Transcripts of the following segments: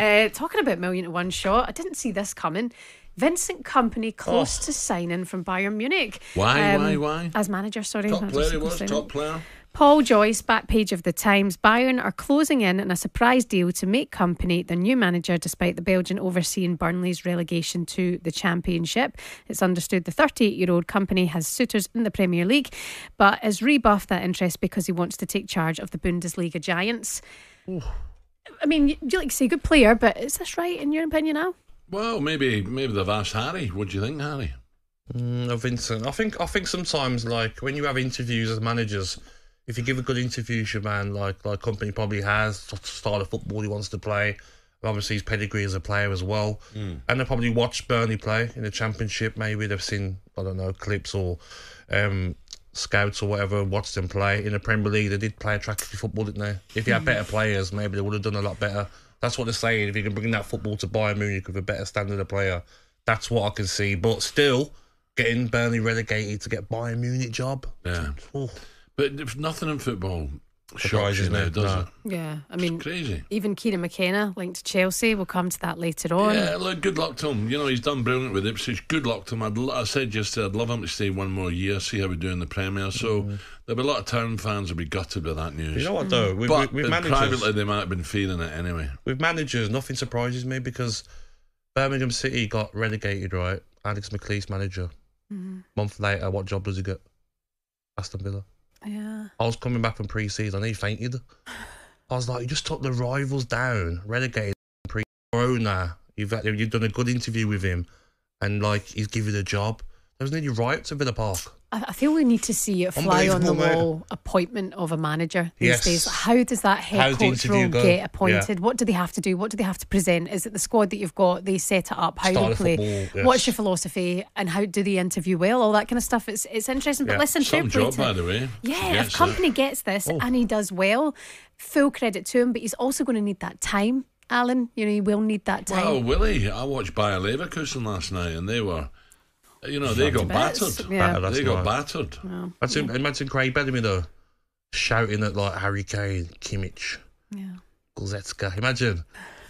Uh, talking about million to one shot, I didn't see this coming. Vincent Kompany close Oh. to signing from Bayern Munich. Why, Um, why, why? As manager, sorry. Top player he was, top player. Paul Joyce, back page of the Times. Bayern are closing in on a surprise deal to make Kompany their new manager, despite the Belgian overseeing Burnley's relegation to the Championship. It's understood the 38 year old Kompany has suitors in the Premier League, but has rebuffed that interest because he wants to take charge of the Bundesliga giants. I mean, you you like to say good player, but is this right in your opinion now? Well, maybe maybe they've asked Harry. What do you think, Harry? Mm, no, Vincent. I think I think sometimes like when you have interviews as managers, if you give a good interview, Shebahn, like like Kompany probably has sort style of football he wants to play. Obviously, his pedigree as a player as well, and they probably watched Burnley play in the championship. Maybe they've seen I don't know clips or um, scouts or whatever, watched them play in the Premier League. They did play attractive football, didn't they? If you had better players, maybe they would have done a lot better. That's what they're saying. If you can bring that football to Bayern Munich with a better standard of player, that's what I can see. But still, getting Burnley relegated to get Bayern Munich job. Yeah. Oh, But if nothing in football Surprises you now, me, does no. it? Yeah, I mean, Crazy. even Kieran McKenna linked to Chelsea. We'll come to that later on. Yeah, look, good luck to him. You know, he's done brilliant with Ipswich. Good luck to him. I'd, I said just I'd love him to stay one more year, see how we do in the Premier. So there'll be a lot of town fans will be gutted with that news. You know what though? With, but with, with uh, managers, privately, they might have been feeling it anyway. with managers, nothing surprises me because Birmingham City got relegated, right? Alex McLeish manager. Month later, what job does he get? Aston Villa. Yeah. I was coming back from pre-season. He fainted. I was like, you just took the rivals down, relegated pre-corona. You've you've done a good interview with him, and like he's given a job. There was nearly riots at Villa Park. I I feel we need to see a fly on the Unbelievable, mate. wall appointment of a manager these Yes. days. How does that head How's coach role go? get appointed? What do they have to do? What do they have to present? Is it the squad that you've got? They set it up. How Style they of play? football, yes. What's your philosophy? And how do they interview well? All that kind of stuff. It's it's interesting. But Yeah. listen, fair Some play job, to- by the way. Yeah, if sir. Kompany gets this Oh. and he does well, full credit to him. But he's also going to need that time, Alan. You know, he will need that time. Well, Willie, I watched Bayer Leverkusen last night, and they were, you know, they got bits, battered. yeah. Batter, that's They got right. battered. Imagine, imagine Craig Bellamy though, shouting at like Harry Kane, Kimmich, yeah. Goretzka. Imagine.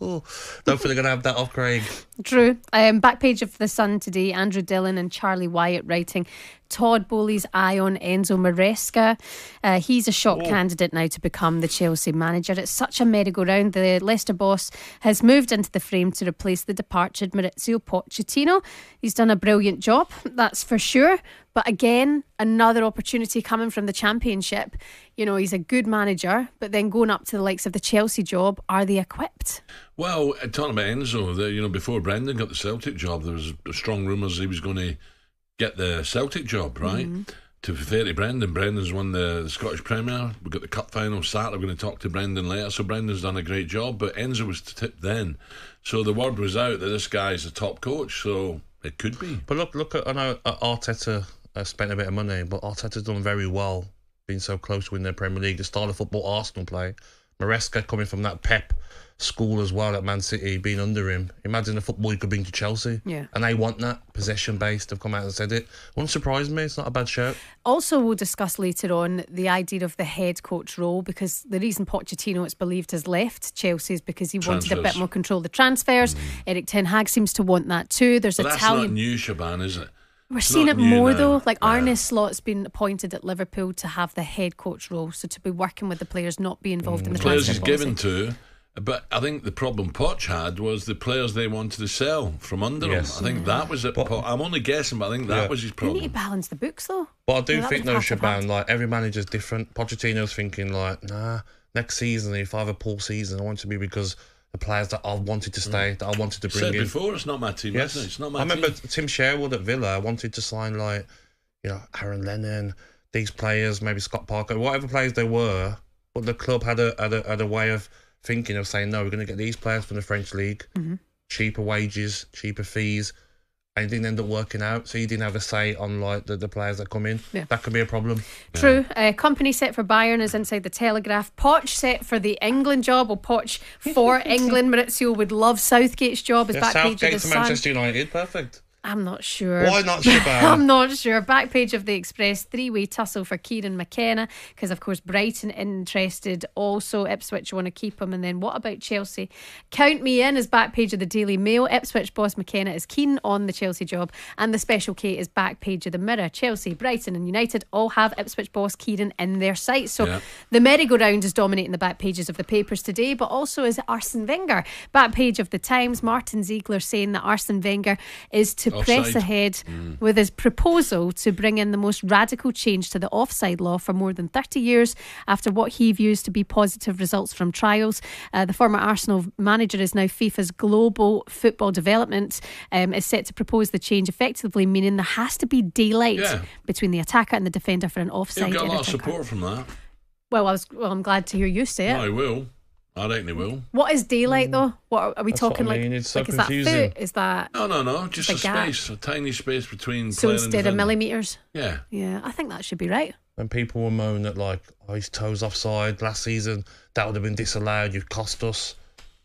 Don't think they're gonna have that off Craig. True. Um, back page of The Sun today, Andrew Dillon and Charlie Wyatt writing Todd Boehly's eye on Enzo Maresca. Uh, he's a shot candidate now to become the Chelsea manager. It's such a merry-go-round. The Leicester boss has moved into the frame to replace the departed Maurizio Pochettino. He's done a brilliant job, that's for sure. But again, another opportunity coming from the Championship. You know, he's a good manager, but then going up to the likes of the Chelsea job, are they equipped? Well, uh, talking about Enzo, the, you know, before Brendan got the Celtic job, there was strong rumours he was going to get the Celtic job, right? To be fair to Brendan, Brendan's won the, the Scottish Premier. We've got the Cup final start. We're going to talk to Brendan later. So Brendan's done a great job, but Enzo was tipped then. So the word was out that this guy's a top coach, so it could be. But look, look at I know uh, Arteta uh, spent a bit of money, but Arteta's done very well, being so close to winning the Premier League. The style of football Arsenal play, Maresca coming from that Pep school as well at Man City, being under him. Imagine the football he could bring to Chelsea. Yeah. and they want that possession based. They've come out and said it. Wouldn't surprise me. It's not a bad shout. Also, we'll discuss later on the idea of the head coach role because the reason Pochettino, it's believed, has left Chelsea is because he wanted a bit more control of the transfers. Mm. Erik Ten Hag seems to want that too. There's But that's Italian. not new, Shebahn, is it? We're It's seeing it more now. though. Like Yeah. Arne Slot's been appointed at Liverpool to have the head coach role, so to be working with the players, not be involved in the mm. players he's policy. given to. But I think the problem Poch had was the players they wanted to sell from under Yes. him. I think that was it. But- I'm only guessing, but I think that Yeah. was his They need to balance the books though. But I do Yeah, think though, Shebahn, like every manager's different. Pochettino's thinking like, nah, next season if I have a poor season, I want it to be because the players that I wanted to stay, that I wanted to bring Said in. before, it's not my team. Yes, Yes, it's not my I remember team. Tim Sherwood at Villa I wanted to sign like, you know, Aaron Lennon, these players, maybe Scott Parker, whatever players they were. But the club had a had a, had a way of thinking of saying, no, we're going to get these players from the French league, Mm-hmm. cheaper wages, cheaper fees, and it didn't end up working out. So you didn't have a say on like the, the players that come in. Yeah. That could be a problem. True. Uh, Kompany set for Bayern is inside the Telegraph. Poch set for the England job. Or Poch for England. Maurizio would love Southgate's job as Yeah, back page of Southgate the to Sun. Manchester United, perfect. I'm not sure. Why not Shebahn? I'm not sure. Back page of the Express, three way tussle for Kieran McKenna, because of course Brighton interested. Also, Ipswich want to keep him. And then what about Chelsea? Count me in as back page of the Daily Mail. Ipswich boss McKenna is keen on the Chelsea job. And the Special K is back page of the Mirror. Chelsea, Brighton, and United all have Ipswich boss Kieran in their sights. So Yeah. the merry-go-round is dominating the back pages of the papers today, but also is Arsene Wenger. Back page of the Times, Martin Ziegler saying that Arsene Wenger is to press Offside. ahead with his proposal to bring in the most radical change to the offside law for more than 30 years after what he views to be positive results from trials. Uh, the former Arsenal manager is now FIFA's global football development um, is set to propose the change effectively meaning there has to be daylight Yeah. between the attacker and the defender for an offside. He'll get a lot of support from that. Well, I was well. I'm glad to hear you say it. I will. I reckon he will. What is daylight mm. though? What are, are we That's what talking I mean, like? it's so like is that foot? Is that No, no, no. Just The a gap. space, a tiny space between so player and instead of defender. millimeters? Yeah. Yeah, I think that should be right. And people will moan that like, oh, his toes offside last season. That would have been disallowed. You've cost us.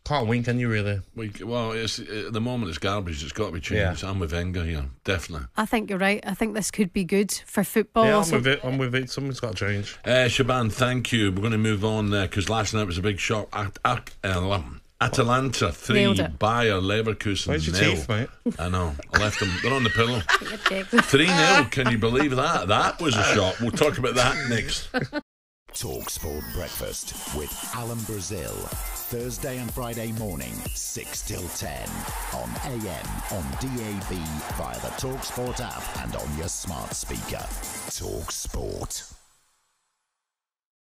Can't win, can you really? We, well, it's, at the moment it's garbage. It's got to be changed. I'm with Wenger here, definitely. I think you're right. I think this could be good for football. yeah, I'm Also- with it. I'm with it. Something's got to change. Uh, Shebahn, thank you. We're going to move on there because last night was a big shock. At, at, uh, Atalanta three, Nailed. Bayer Leverkusen Where's your nil. teeth, mate? I know. I left them. They're on the pillow. Three 0 Can you believe that? That was a shock. We'll talk about that next. Talk Sport Breakfast with Alan Brazil. Thursday and Friday morning, 6 till 10. On AM, on DAB, via the Talk Sport app, and on your smart speaker. Talk Sport.